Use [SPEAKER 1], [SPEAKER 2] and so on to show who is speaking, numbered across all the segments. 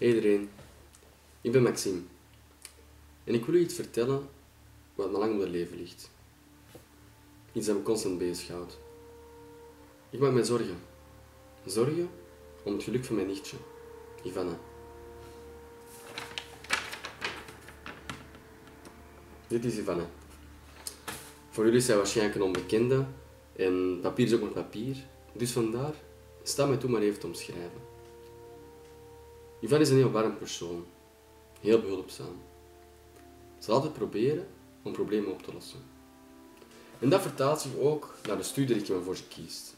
[SPEAKER 1] Hey iedereen, ik ben Maxime en ik wil u iets vertellen wat me lang het leven ligt. Iets dat me constant bezighoudt. Ik maak me zorgen. Zorgen om het geluk van mijn nichtje, Ivana. Dit is Ivana. Voor jullie is zij waarschijnlijk een onbekende en papier is ook maar papier, dus vandaar sta mij toe maar even te omschrijven. Ivan is een heel warm persoon, heel behulpzaam. Ze altijd proberen om problemen op te lossen. En dat vertaalt zich ook naar de studierichting waarvoor ze kiest.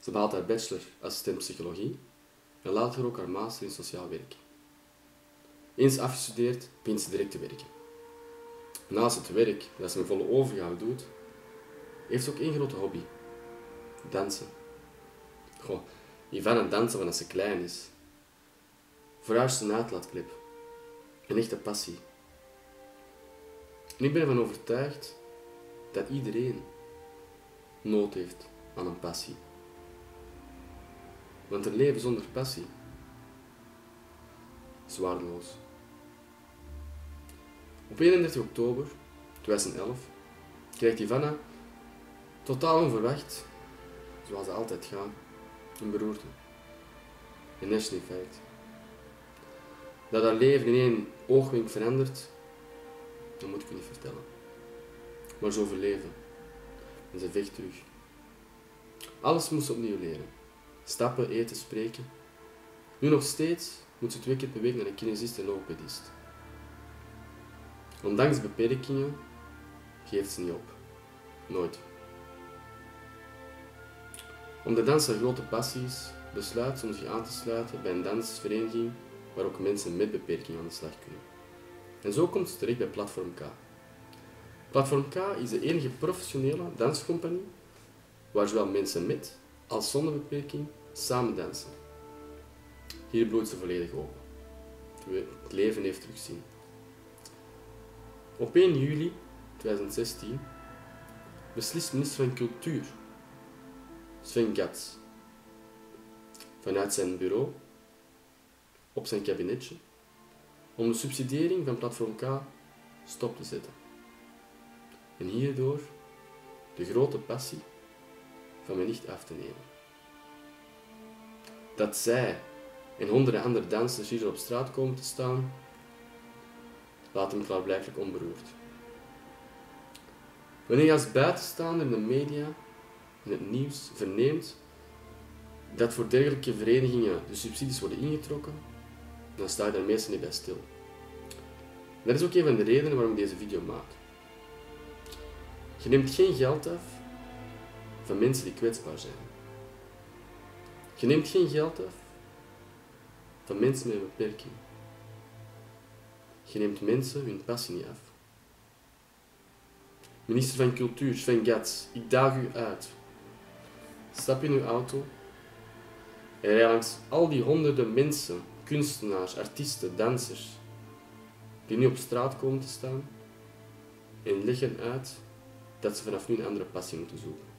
[SPEAKER 1] Ze behaalt haar bachelor assistent psychologie en later ook haar master in sociaal werk. Eens afgestudeerd, begint ze direct te werken. Naast het werk dat ze met volle overgave doet, heeft ze ook één grote hobby: dansen. Goh, Ivana dansen wanneer ze klein is. Voor haar een uitlaatklep. Een echte passie. En ik ben ervan overtuigd dat iedereen nood heeft aan een passie. Want een leven zonder passie is waardeloos. Op 31 oktober 2011 krijgt Ivana totaal onverwacht, zoals ze altijd gaan, een beroerte. Een herseninfarct. Dat haar leven in één oogwink verandert, dat moet ik u niet vertellen. Maar ze overleven. En ze vecht terug. Alles moest ze opnieuw leren. Stappen, eten, spreken. Nu nog steeds moet ze twee keer per week naar een kinesist en logopedist. Ondanks beperkingen geeft ze niet op. Nooit. Omdat dans haar grote passie is, besluit ze om zich aan te sluiten bij een dansvereniging waar ook mensen met beperkingen aan de slag kunnen. En zo komt ze terecht bij Platform K. Platform K is de enige professionele danscompagnie waar zowel mensen met als zonder beperking samen dansen. Hier bloeit ze volledig open. Het leven heeft terugzien. Op 1 juli 2016 beslist minister van Cultuur, Sven Gatz, vanuit zijn bureau op zijn kabinetje om de subsidiëring van Platform K stop te zetten. En hierdoor de grote passie van mijn nicht af te nemen. Dat zij en honderden andere dansers hier op straat komen te staan, laat hem klaarblijkelijk onberoerd. Wanneer je als buitenstaander in de media en het nieuws verneemt dat voor dergelijke verenigingen de subsidies worden ingetrokken, dan sta je daar niet bij stil. Dat is ook een van de redenen waarom ik deze video maak. Je neemt geen geld af van mensen die kwetsbaar zijn. Je neemt geen geld af van mensen met een beperking. Je neemt mensen hun passie niet af. Minister van Cultuur, Sven Gatz, ik daag u uit. Stap in uw auto en rij langs al die honderden mensen, kunstenaars, artiesten, dansers, die nu op straat komen te staan en leggen uit dat ze vanaf nu een andere passie moeten zoeken.